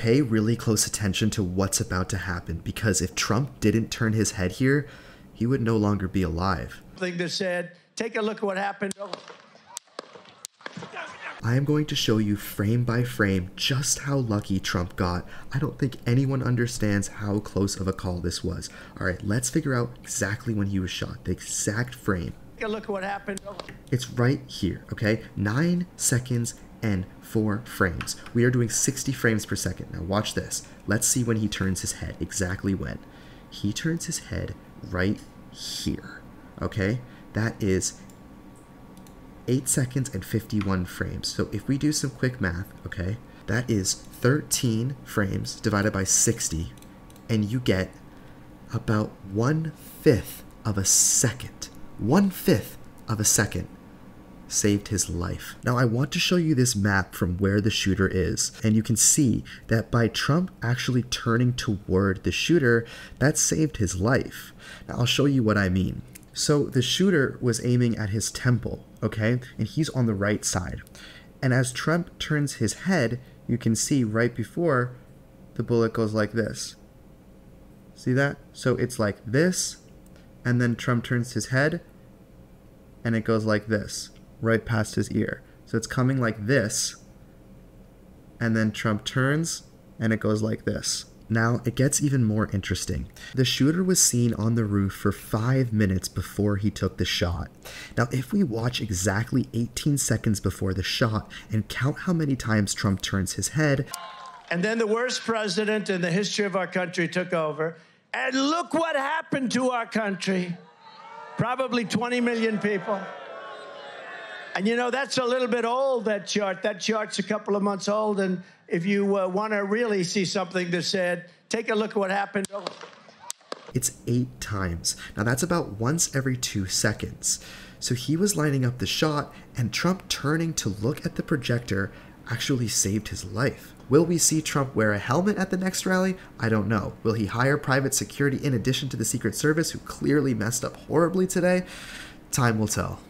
pay really close attention to what's about to happen because if Trump didn't turn his head here, he would no longer be alive. Thing that said, take a look at what happened. I am going to show you frame by frame just how lucky Trump got. I don't think anyone understands how close of a call this was. All right, let's figure out exactly when he was shot, the exact frame. Take a look at what happened. It's right here, okay? Nine seconds and four frames. We are doing 60 frames per second. Now watch this. Let's see when he turns his head, exactly when. He turns his head right here, okay? That is 8 seconds and 51 frames. So if we do some quick math, okay, that is 13 frames divided by 60, and you get about one fifth of a second. One fifth of a second saved his life. Now, I want to show you this map from where the shooter is, and you can see that by Trump actually turning toward the shooter, that saved his life. Now, I'll show you what I mean. So the shooter was aiming at his temple, okay? And he's on the right side. And as Trump turns his head, you can see right before the bullet goes like this. See that? So it's like this, and then Trump turns his head, and it goes like this, right past his ear. So it's coming like this, and then Trump turns, and it goes like this. Now, it gets even more interesting. The shooter was seen on the roof for five minutes before he took the shot. Now, if we watch exactly 18 seconds before the shot and count how many times Trump turns his head, And then the worst president in the history of our country took over. And look what happened to our country. Probably 20 million people. And you know, that's a little bit old, that chart. That chart's a couple of months old. And if you uh, want to really see something that said, take a look at what happened. it's eight times. Now, that's about once every two seconds. So he was lining up the shot, and Trump turning to look at the projector actually saved his life. Will we see Trump wear a helmet at the next rally? I don't know. Will he hire private security in addition to the Secret Service, who clearly messed up horribly today? Time will tell.